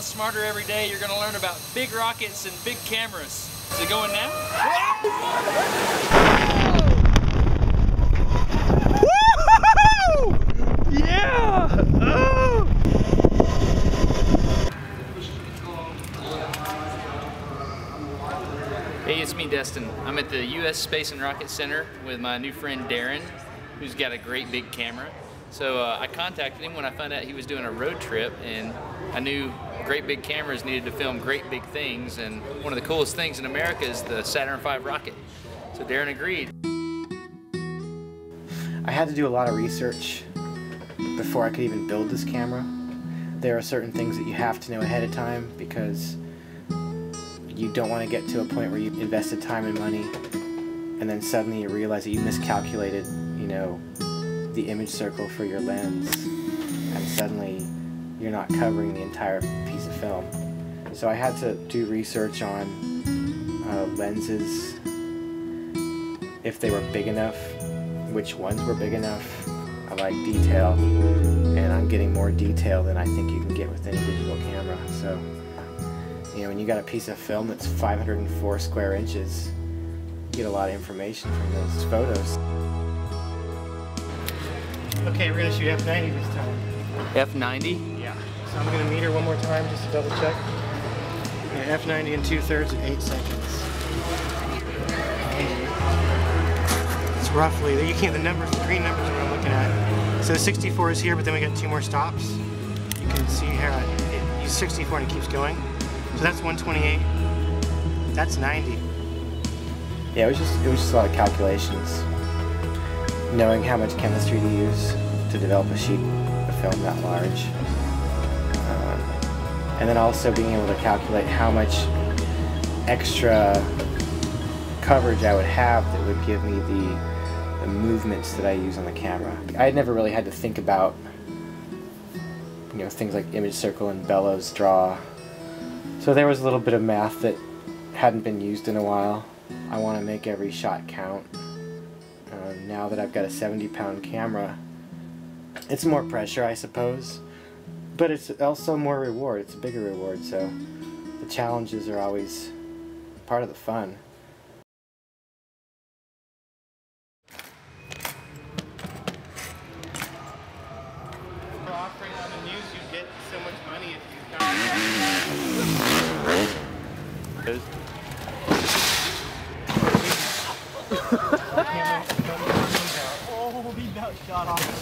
pounds smarter every day, you're going to learn about big rockets and big cameras. Is it going now? Yeah! Oh! Hey, it's me, Destin. I'm at the U.S. Space and Rocket Center with my new friend Darren, who's got a great big camera. So uh, I contacted him when I found out he was doing a road trip, and I knew great big cameras needed to film great big things, and one of the coolest things in America is the Saturn V rocket. So Darren agreed. I had to do a lot of research before I could even build this camera. There are certain things that you have to know ahead of time because you don't want to get to a point where you invested time and money and then suddenly you realize that you miscalculated, you know, the image circle for your lens and suddenly you're not covering the entire piece of film. So I had to do research on uh, lenses, if they were big enough, which ones were big enough. I like detail, and I'm getting more detail than I think you can get with any digital camera. So, you know, when you got a piece of film that's 504 square inches, you get a lot of information from those photos. Okay, we're gonna shoot f90 this time. F90? Yeah. So I'm gonna meter one more time just to double check. Yeah, f90 and two thirds at eight seconds. It's roughly, you can't, the numbers, the green numbers are what I'm looking at. So 64 is here, but then we got two more stops. You can see here, it, use 64 and it keeps going. So that's 128. That's 90. Yeah, it was just, it was just a lot of calculations. Knowing how much chemistry to use to develop a sheet of film that large. Um, and then also being able to calculate how much extra coverage I would have that would give me the, the movements that I use on the camera. I had never really had to think about you know things like image circle and bellows draw. So there was a little bit of math that hadn't been used in a while. I want to make every shot count. Uh, now that I've got a 70 pound camera, it's more pressure I suppose, but it's also more reward. It's a bigger reward, so the challenges are always part of the fun. For offering you oh, he about shot off